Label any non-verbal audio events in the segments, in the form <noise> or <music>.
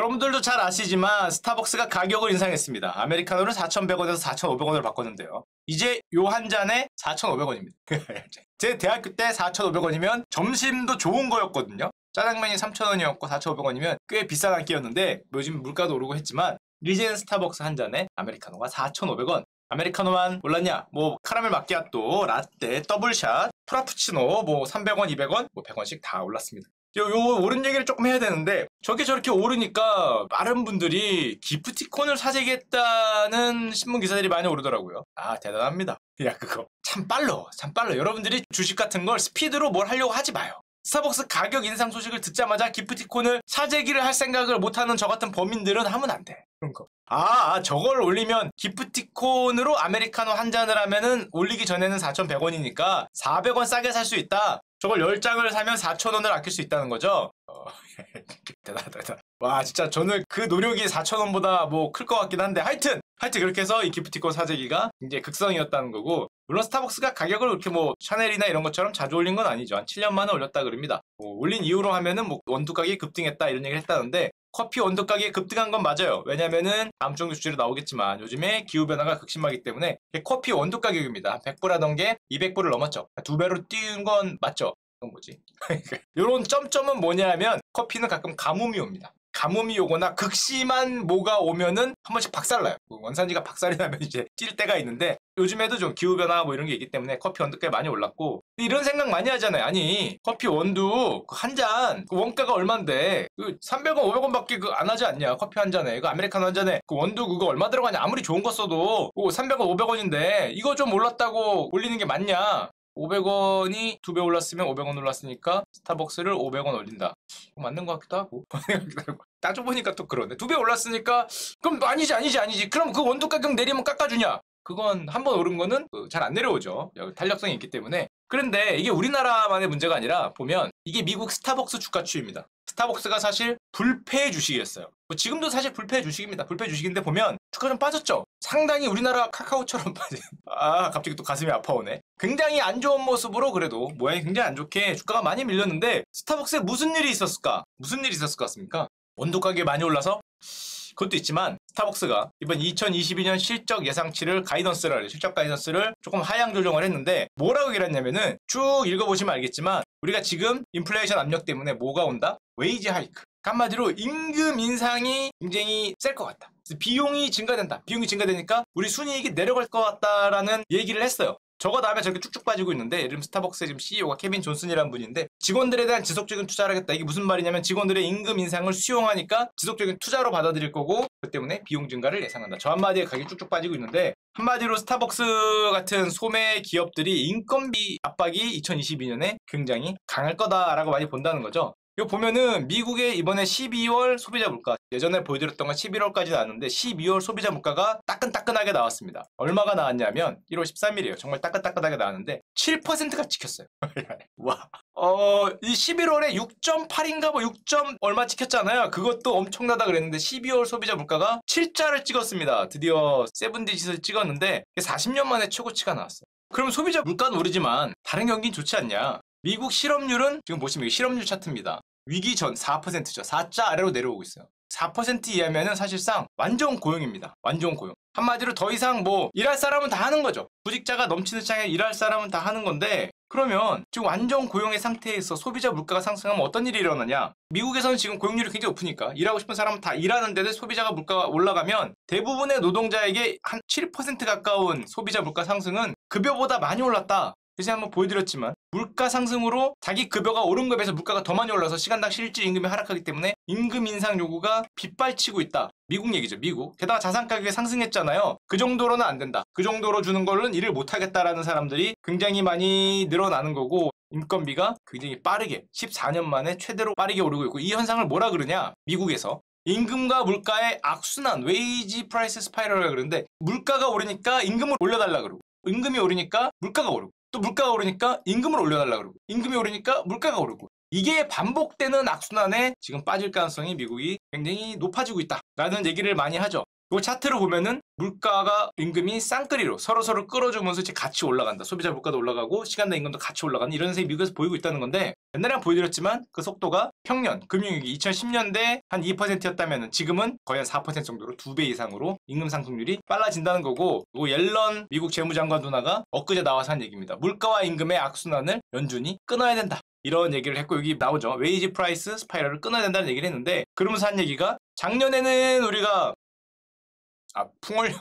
여러분들도 잘 아시지만 스타벅스가 가격을 인상했습니다. 아메리카노를 4,100원에서 4,500원으로 바꿨는데요. 이제 요 한 잔에 4,500원입니다. <laughs> 제 대학교 때 4,500원이면 점심도 좋은 거였거든요. 짜장면이 3,000원이었고 4,500원이면 꽤 비싼 한 끼였는데 요즘 물가도 오르고 했지만 이제는 스타벅스 한 잔에 아메리카노가 4,500원. 아메리카노만 올랐냐? 뭐 카라멜 마키아또, 라떼, 더블샷, 프라푸치노 뭐 300원, 200원, 뭐 100원씩 다 올랐습니다. 요, 요 오른 얘기를 조금 해야 되는데 저게 저렇게 오르니까 많은 분들이 기프티콘을 사재겠다는 신문 기사들이 많이 오르더라고요. 아 대단합니다. 야 그거 참 빨라 참 빨라 여러분들이 주식 같은 걸 스피드로 뭘 하려고 하지 마요. 스타벅스 가격 인상 소식을 듣자마자 기프티콘을 사재기를 할 생각을 못하는 저 같은 범인들은 하면 안 돼. 그런 거. 아, 아, 저걸 올리면 기프티콘으로 아메리카노 한 잔을 하면은 올리기 전에는 4,100원이니까 400원 싸게 살 수 있다. 저걸 10장을 사면 4,000원을 아낄 수 있다는 거죠? 어, <laughs> 대단하다, 대단. 와, 진짜 저는 그 노력이 4,000원보다 뭐 클 것 같긴 한데 하여튼 하여튼 그렇게 해서 이 기프티콘 사재기가 굉장히 극성이었다는 거고 물론 스타벅스가 가격을 그렇게 뭐 샤넬이나 이런 것처럼 자주 올린 건 아니죠. 한 7년 만에 올렸다 그럽니다. 뭐 올린 이유로 하면은 뭐 원두 가격이 급등했다 이런 얘기를 했다는데 커피 원두 가격이 급등한 건 맞아요. 왜냐면은 다음 주 주제로 나오겠지만 요즘에 기후 변화가 극심하기 때문에 커피 원두 가격입니다. 100불 하던 게 200불을 넘었죠. 두 배로 뛴 건 맞죠? 그건 뭐지? <laughs> 이런 점점은 뭐냐면 커피는 가끔 가뭄이 옵니다. 가뭄이 오거나 극심한 뭐가 오면은 한 번씩 박살나요. 그 원산지가 박살이 나면 <laughs> 이제 뛸 때가 있는데 요즘에도 좀 기후변화 뭐 이런 게 있기 때문에 커피 원두 꽤 많이 올랐고 이런 생각 많이 하잖아요. 아니 커피 원두 그 한잔 그 원가가 얼만데? 그 300원 500원밖에 그 안 하지 않냐? 커피 한 잔에. 그 아메리카노 한 잔에. 그 원두 그거 얼마 들어가냐? 아무리 좋은 거 써도 300원 500원인데 이거 좀 올랐다고 올리는 게 맞냐 500원이 두 배 올랐으면 500원 올랐으니까 스타벅스를 500원 올린다. <laughs> 맞는 것 같기도 하고. 따져보니까 또 그러네. 두 배 올랐으니까 그럼 아니지 아니지 아니지. 그럼 그 원두 가격 내리면 깎아주냐? 그건 한 번 오른 거는 잘 안 내려오죠. 탄력성이 있기 때문에. 그런데 이게 우리나라만의 문제가 아니라 보면 이게 미국 스타벅스 주가 추입니다. 스타벅스가 사실 불패 주식이었어요. 뭐 지금도 사실 불패 주식입니다. 불패 주식인데 보면 주가 좀 빠졌죠. 상당히 우리나라 카카오처럼. <laughs> 아 갑자기 또 가슴이 아파오네. 굉장히 안 좋은 모습으로 그래도 모양이 굉장히 안 좋게 주가가 많이 밀렸는데 스타벅스에 무슨 일이 있었을까? 무슨 일이 있었을 것 같습니까? 원두 가격이 많이 올라서 그것도 있지만 스타벅스가 이번 2022년 실적 예상치를 가이던스를 실적 가이던스를 조금 하향 조정을 했는데 뭐라고 얘기를 했냐면은 쭉 읽어보시면 알겠지만 우리가 지금 인플레이션 압력 때문에 뭐가 온다? wage hike 한마디로 임금 인상이 굉장히 셀 것 같다. 비용이 증가된다. 비용이 증가되니까 우리 순이익이 내려갈 것 같다라는 얘기를 했어요. 저거 다음에 저렇게 쭉쭉 빠지고 있는데 예를 들면 스타벅스의 지금 CEO가 케빈 존슨이라는 분인데 직원들에 대한 지속적인 투자를 하겠다. 이게 무슨 말이냐면 직원들의 임금 인상을 수용하니까 지속적인 투자로 받아들일 거고 그 때문에 비용 증가를 예상한다. 저 한마디에 가격이 쭉쭉 빠지고 있는데 한마디로 스타벅스 같은 소매 기업들이 인건비 압박이 2022년에 굉장히 강할 거다라고 많이 본다는 거죠. 이거 보면은 미국의 이번에 12월 소비자 물가 예전에 보여드렸던 건 11월까지 나왔는데 12월 소비자 물가가 따끈따끈하게 나왔습니다. 얼마가 나왔냐면 1월 13일이에요. 정말 따끈따끈하게 나왔는데 7%가 찍혔어요. <laughs> 와. 어, 이 11월에 6.8인가 뭐 6. 얼마 찍혔잖아요. 그것도 엄청나다 그랬는데 12월 소비자 물가가 7자를 찍었습니다. 드디어 세븐디짓을 찍었는데 40년 만에 최고치가 나왔어요. 그럼 소비자 물가는 오르지만 다른 경기는 좋지 않냐? 미국 실업률은 지금 보시면 실업률 차트입니다. 위기 전 4%죠. 4자 아래로 내려오고 있어요. 4% 이하면은 사실상 완전 고용입니다. 완전 고용. 한마디로 더 이상 뭐 일할 사람은 다 하는 거죠. 구직자가 넘치는 시장에 일할 사람은 다 하는 건데 그러면 지금 완전 고용의 상태에서 소비자 물가가 상승하면 어떤 일이 일어나냐? 미국에서는 지금 고용률이 굉장히 높으니까 일하고 싶은 사람은 다 일하는데도 소비자가 물가가 올라가면 대부분의 노동자에게 한 7% 가까운 소비자 물가 상승은 급여보다 많이 올랐다. 예전에 한번 보여드렸지만 물가 상승으로 자기 급여가 오른 급에서 물가가 더 많이 올라서 시간당 실질 임금이 하락하기 때문에 임금 인상 요구가 빗발치고 있다. 미국 얘기죠, 미국. 게다가 자산 가격이 상승했잖아요. 그 정도로는 안 된다. 그 정도로 주는 거는 일을 못 하겠다라는 사람들이 굉장히 많이 늘어나는 거고 인건비가 굉장히 빠르게 14년 만에 최대로 빠르게 오르고 있고 이 현상을 뭐라 그러냐? 미국에서 임금과 물가의 악순환, wage price spiral이라고 그러는데 물가가 오르니까 임금을 올려달라 그러고 임금이 오르니까 물가가 오르고 또 물가가 오르니까 임금을 올려달라 그러고 임금이 오르니까 물가가 오르고 이게 반복되는 악순환에 지금 빠질 가능성이 미국이 굉장히 높아지고 있다라는 얘기를 많이 하죠. 이 차트를 보면은 물가가 임금이 쌍끌이로 서로서로 끌어주면서 이제 같이 올라간다. 소비자 물가도 올라가고 시간당 임금도 같이 올라가는 이런 현상이 미국에서 보이고 있다는 건데 옛날에 보여드렸지만 그 속도가 평년 금융위기 2010년대 한 2%였다면 지금은 거의 한 4% 정도로 두 배 이상으로 임금 상승률이 빨라진다는 거고 그리고 옐런 미국 재무장관 누나가 엊그제 나와서 한 얘기입니다. 물가와 임금의 악순환을 연준이 끊어야 된다. 이런 얘기를 했고 여기 나오죠. wage price spiral을 끊어야 된다는 얘기를 했는데 그러면서 한 얘기가 작년에는 우리가 아 풍월령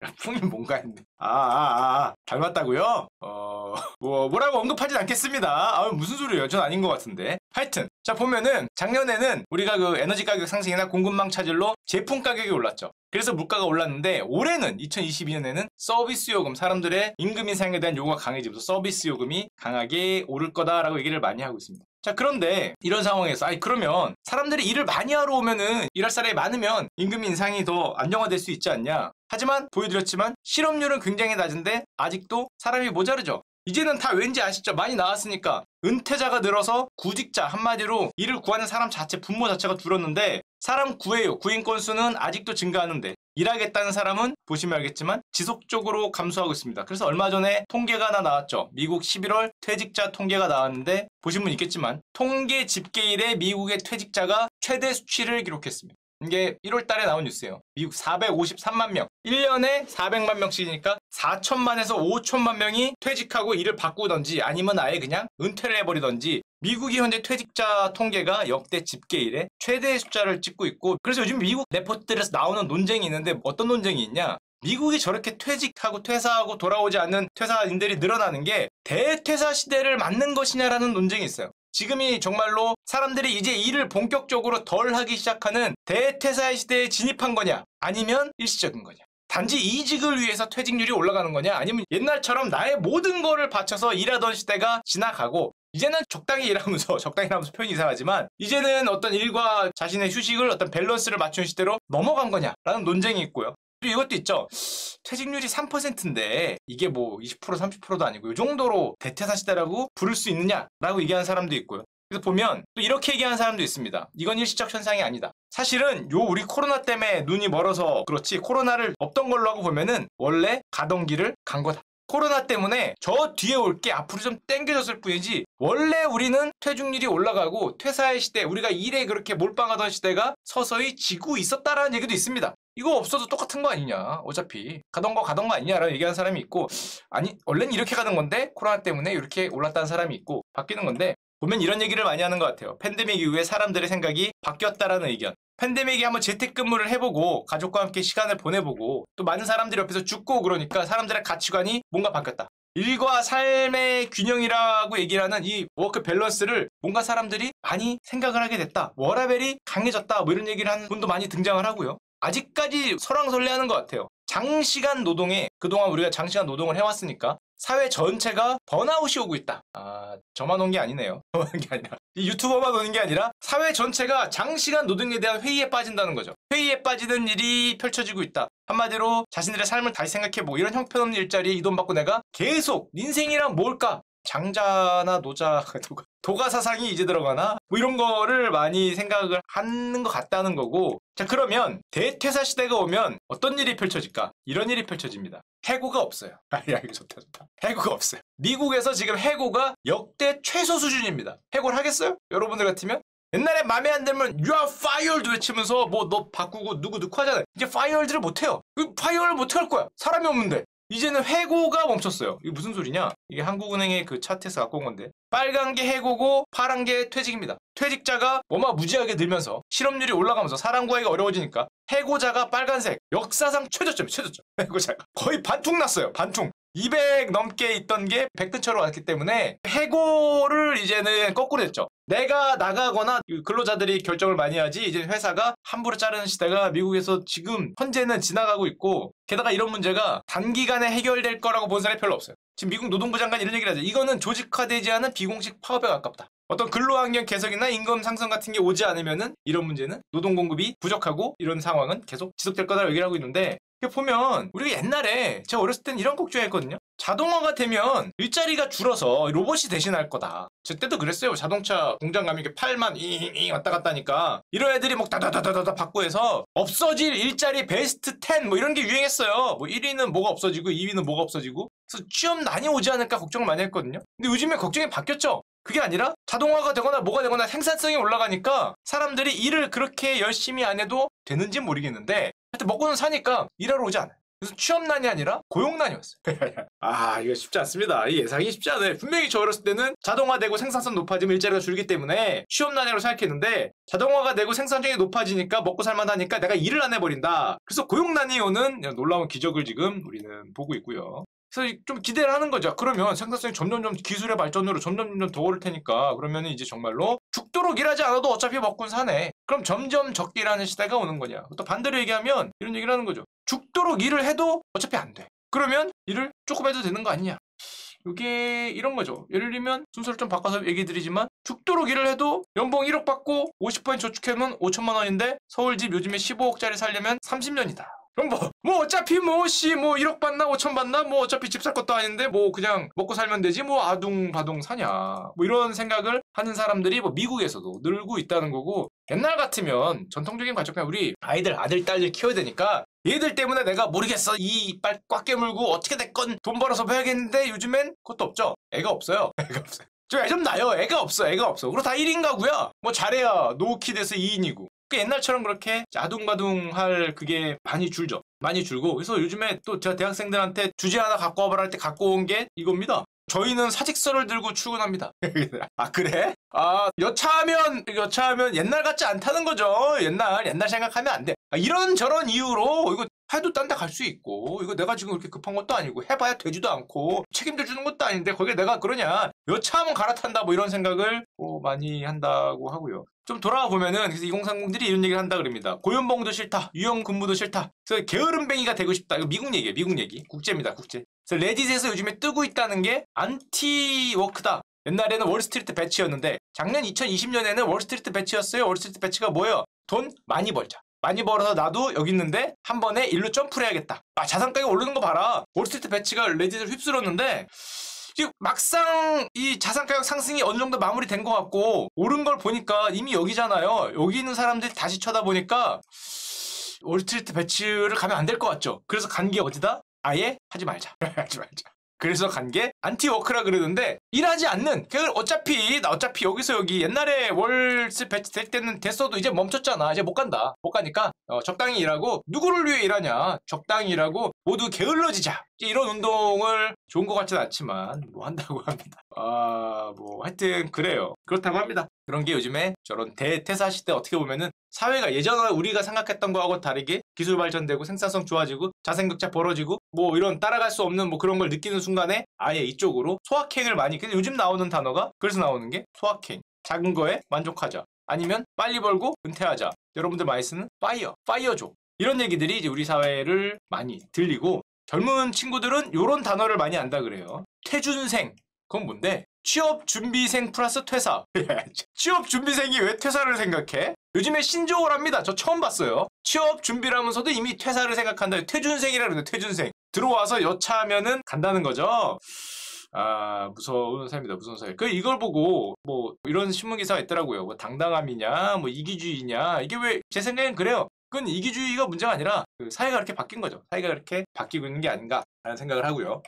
<laughs> 풍이 뭔가 했는데 아아아 아, 아, 닮았다고요? 어... 뭐 뭐라고 언급하진 않겠습니다. 아 무슨 소리예요? 전 아닌 것 같은데. 하여튼 자 보면은 작년에는 우리가 그 에너지 가격 상승이나 공급망 차질로 제품 가격이 올랐죠. 그래서 물가가 올랐는데 올해는 2022년에는 서비스 요금 사람들의 임금 인상에 대한 요구가 강해지면서 서비스 요금이 강하게 오를 거다라고 얘기를 많이 하고 있습니다 자 그런데 이런 상황에서 아니 그러면 사람들이 일을 많이 하러 오면은 일할 사람이 많으면 임금 인상이 더 안정화될 수 있지 않냐? 하지만 보여드렸지만 실업률은 굉장히 낮은데 아직도 사람이 모자르죠. 이제는 다 왠지 아시죠? 많이 나왔으니까 은퇴자가 늘어서 구직자 한마디로 일을 구하는 사람 자체 분모 자체가 줄었는데 사람 구해요. 구인 건수는 아직도 증가하는데 일하겠다는 사람은 보시면 알겠지만 지속적으로 감소하고 있습니다. 그래서 얼마 전에 통계가 하나 나왔죠. 미국 11월 퇴직자 통계가 나왔는데 보신 분 있겠지만 통계 집계일에 미국의 퇴직자가 최대 수치를 기록했습니다. 이게 1월 달에 나온 뉴스예요. 미국 453만 명. 1년에 400만 명씩이니까 4천만에서 5천만 명이 퇴직하고 일을 바꾸던지 아니면 아예 그냥 은퇴를 해버리던지 미국이 현재 퇴직자 통계가 역대 집계 일에 최대 숫자를 찍고 있고 그래서 요즘 미국 레포트들에서 나오는 논쟁이 있는데 어떤 논쟁이 있냐? 미국이 저렇게 퇴직하고 퇴사하고 돌아오지 않는 퇴사인들이 늘어나는 게 대퇴사 시대를 맞는 것이냐라는 논쟁이 있어요. 지금이 정말로 사람들이 이제 일을 본격적으로 덜 하기 시작하는 대퇴사 시대에 진입한 거냐? 아니면 일시적인 거냐? 단지 이직을 위해서 퇴직률이 올라가는 거냐? 아니면 옛날처럼 나의 모든 거를 바쳐서 일하던 시대가 지나가고 이제는 적당히 일하면서 <laughs> 적당히 일하면서 표현이 이상하지만 이제는 어떤 일과 자신의 휴식을 어떤 밸런스를 맞춘 시대로 넘어간 거냐라는 논쟁이 있고요. 이것도 있죠. 퇴직률이 3%인데 이게 뭐 20% 30%도 아니고 이 정도로 대퇴사 시대라고 부를 수 있느냐라고 얘기하는 사람도 있고요. 그래서 보면 또 이렇게 얘기하는 사람도 있습니다. 이건 일시적 현상이 아니다. 사실은 요 우리 코로나 때문에 눈이 멀어서 그렇지 코로나를 없던 걸로 하고 보면은 원래 가던 길을 간 거다. 코로나 때문에 저 뒤에 올 게 앞으로 좀 땡겨졌을 뿐이지 원래 우리는 퇴직률이 올라가고 퇴사의 시대 우리가 일에 그렇게 몰빵하던 시대가 서서히 지고 있었다라는 얘기도 있습니다. 이거 없어도 똑같은 거 아니냐 어차피 가던 거 가던 거 아니냐라고 얘기하는 사람이 있고 아니 원래는 이렇게 가는 건데 코로나 때문에 이렇게 올랐다는 사람이 있고 바뀌는 건데 보면 이런 얘기를 많이 하는 것 같아요. 팬데믹 이후에 사람들의 생각이 바뀌었다라는 의견. 팬데믹에 한번 재택근무를 해보고 가족과 함께 시간을 보내보고 또 많은 사람들이 옆에서 죽고 그러니까 사람들의 가치관이 뭔가 바뀌었다. 일과 삶의 균형이라고 얘기를 하는 이 work balance를 뭔가 사람들이 많이 생각을 하게 됐다. 워라밸이 강해졌다. 뭐 이런 얘기를 하는 분도 많이 등장을 하고요. 아직까지 설왕설래하는 것 같아요. 장시간 노동에 그동안 우리가 장시간 노동을 해왔으니까 사회 전체가 번아웃이 오고 있다. 아, 저만 온 게 아니네요. <laughs> 저만 온 게 아니라. 이 유튜버만 오는 게 아니라 사회 전체가 장시간 노동에 대한 회의에 빠진다는 거죠. 회의에 빠지는 일이 펼쳐지고 있다. 한마디로 자신들의 삶을 다시 생각해보고 이런 형편없는 일자리에 이 돈 받고 내가 계속 인생이란 뭘까? 장자나 노자, <laughs> 도가 사상이 이제 들어가나? 뭐 이런 거를 많이 생각을 하는 것 같다는 거고. 자, 그러면 대퇴사 시대가 오면 어떤 일이 펼쳐질까? 이런 일이 펼쳐집니다. 해고가 없어요. 아, 야, 이거 좋다, 좋다. 해고가 없어요. 미국에서 지금 해고가 역대 최소 수준입니다. 해고를 하겠어요? 여러분들 같으면? 옛날에 맘에 안 들면 you are fired 외치면서 뭐 너 바꾸고 누구 넣고 하잖아요. 이제 fired를 못해요. fire를 못할 거야. 사람이 없는데. 이제는 해고가 멈췄어요. 이게 무슨 소리냐? 이게 한국은행의 그 차트에서 갖고 온 건데 빨간 게 해고고 파란 게 퇴직입니다. 퇴직자가 어마무지하게 늘면서 실업률이 올라가면서 사람 구하기가 어려워지니까 해고자가 빨간색 역사상 최저점 <laughs> 최저점 해고자가 거의 반퉁 났어요. 반퉁. 200 넘게 있던 게 100 근처로 왔기 때문에 해고를 이제는 거꾸로 했죠. 내가 나가거나 근로자들이 결정을 많이 하지 이제 회사가 함부로 자르는 시대가 미국에서 지금 현재는 지나가고 있고 게다가 이런 문제가 단기간에 해결될 거라고 본 사람이 별로 없어요. 지금 미국 노동부 장관이 이런 얘기를 하죠. 이거는 조직화되지 않은 비공식 파업에 가깝다. 어떤 근로환경 개선이나 임금 상승 같은 게 오지 않으면은 이런 문제는 노동 공급이 부족하고 이런 상황은 계속 지속될 거다라고 얘기를 하고 있는데 보면 우리가 옛날에 제가 어렸을 땐 이런 걱정 했거든요. 자동화가 되면 일자리가 줄어서 로봇이 대신할 거다. 제 때도 그랬어요. 자동차 공장 가면 이렇게 팔만 잉잉 왔다 갔다 하니까 이런 애들이 막 다다다다다다 받고 해서 없어질 일자리 베스트 10 뭐 이런 게 유행했어요. 뭐 1위는 뭐가 없어지고 2위는 뭐가 없어지고 그래서 취업난이 오지 않을까 걱정을 많이 했거든요. 근데 요즘에 걱정이 바뀌었죠. 그게 아니라 자동화가 되거나 뭐가 되거나 생산성이 올라가니까 사람들이 일을 그렇게 열심히 안 해도 되는지 모르겠는데 하여튼 먹고는 사니까 일하러 오지 않아요. 그래서 취업난이 아니라 고용난이었어요. <laughs> 아, 이거 쉽지 않습니다. 이 예상이 쉽지 않아요. 분명히 저 어렸을 때는 자동화되고 생산성 높아지면 일자리가 줄기 때문에 취업난이라고 생각했는데 자동화가 되고 생산성이 높아지니까 먹고 살만하니까 내가 일을 안 해버린다. 그래서 고용난이 오는 놀라운 기적을 지금 우리는 보고 있고요. 그래서 좀 기대를 하는 거죠. 그러면 생산성이 점점점 기술의 발전으로 점점점 더 오를 테니까 그러면 이제 정말로 죽도록 일하지 않아도 어차피 먹고 사네. 그럼 점점 적게 일하는 시대가 오는 거냐. 또 반대로 얘기하면 이런 얘기를 하는 거죠. 죽도록 일을 해도 어차피 안 돼. 그러면 일을 조금 해도 되는 거 아니냐. 이게 이런 거죠. 예를 들면 순서를 좀 바꿔서 얘기 드리지만 죽도록 일을 해도 연봉 1억 받고 50% 저축하면 5천만 원인데 서울집 요즘에 15억짜리 살려면 30년이다. 그럼 뭐, 뭐 어차피 뭐, 씨, 뭐 1억 받나 5천 받나 뭐 어차피 집 살 것도 아닌데 뭐 그냥 먹고 살면 되지 뭐 아둥바둥 사냐. 뭐 이런 생각을 하는 사람들이 뭐 미국에서도 늘고 있다는 거고 옛날 같으면 전통적인 그냥 우리 아이들 아들 딸들 키워야 되니까 얘들 때문에 내가 모르겠어. 이 이빨 꽉 깨물고 어떻게 됐건 돈 벌어서 해야겠는데 요즘엔 그것도 없죠. 애가 없어요. <laughs> 애가 없어요. 좀애좀 나요. 애가 없어. 애가 없어. 그리고 다 1인 가구야. 뭐 잘해야 노키 돼서 2인이고. 그 옛날처럼 그렇게 아둥바둥 할 그게 많이 줄죠. 많이 줄고. 그래서 요즘에 또 제가 대학생들한테 주제 하나 갖고 와봐라 할 때 갖고 온 게 이겁니다 저희는 사직서를 들고 출근합니다. <laughs> 아 그래? 아 여차하면 여차하면 옛날 같지 않다는 거죠. 옛날 옛날 생각하면 안 돼. 아, 이런 저런 이유로 이거 해도 딴 데 갈 수 있고 이거 내가 지금 그렇게 급한 것도 아니고 해봐야 되지도 않고 책임져 주는 것도 아닌데 거기에 내가 그러냐 여차하면 갈아탄다 뭐 이런 생각을 뭐 많이 한다고 하고요. 좀 돌아와 보면은 그래서 2030들이 이런 얘기를 한다 그럽니다. 고연봉도 싫다. 유형 근무도 싫다. 그래서 게으름뱅이가 되고 싶다. 이거 미국 얘기예요. 미국 얘기. 국제입니다. 국제. 그래서 레딧에서 요즘에 뜨고 있다는 게 안티워크다. 옛날에는 월스트리트 배치였는데 작년 2020년에는 월스트리트 배치였어요. WallStreetBets가 뭐예요? 돈 많이 벌자. 많이 벌어서 나도 여기 있는데 한 번에 일로 점프를 해야겠다. 아 자산 가격 오르는 거 봐라. WallStreetBets가 Reddit을 휩쓸었는데 막상 이 자산 가격 상승이 어느 정도 마무리된 것 같고 오른 걸 보니까 이미 여기잖아요. 여기 있는 사람들이 다시 쳐다보니까 WallStreetBets를 가면 안 될 것 같죠. 그래서 간 게 어디다? 아예 하지 말자. <laughs> 하지 말자. 그래서 간 게 antiwork라 그러는데 일하지 않는 그 어차피 나 어차피 여기서 여기 옛날에 월스 Bets 될 때는 됐어도 이제 멈췄잖아. 이제 못 간다. 못 가니까 어, 적당히 일하고 누구를 위해 일하냐? 적당히 일하고 모두 게을러지자. 이런 운동을 좋은 것 같지는 않지만 뭐 한다고 <laughs> 합니다 아 뭐 하여튼 그래요. 그렇다고 합니다. 그런 게 요즘에 저런 대퇴사 시대 어떻게 보면은 사회가 예전에 우리가 생각했던 거하고 다르게 기술 발전되고 생산성 좋아지고 자산 격차 벌어지고 뭐 이런 따라갈 수 없는 뭐 그런 걸 느끼는 순간에 아예 이쪽으로 소확행을 많이 근데 요즘 나오는 단어가 그래서 나오는 게 소확행. 작은 거에 만족하자. 아니면 빨리 벌고 은퇴하자. 여러분들 많이 쓰는 파이어 파이어족 이런 얘기들이 이제 우리 사회를 많이 들리고 젊은 친구들은 이런 단어를 많이 안다 그래요. 퇴준생 그건 뭔데 취업 준비생 플러스 퇴사. <laughs> 취업 준비생이 왜 퇴사를 생각해? 요즘에 신조어를 합니다. 저 처음 봤어요. 취업 준비를 하면서도 이미 퇴사를 생각한다. 퇴준생이라 그러는데 퇴준생. 들어와서 여차하면은 간다는 거죠. 아 무서운 사회입니다. 무서운 사회. 그 이걸 보고 뭐 이런 신문 기사가 있더라고요. 뭐 당당함이냐, 뭐 이기주의냐. 이게 왜 제 생각엔 그래요. 그건 이기주의가 문제가 아니라 그 사회가 그렇게 바뀐 거죠. 사회가 그렇게 바뀌고 있는 게 아닌가 하는 생각을 하고요.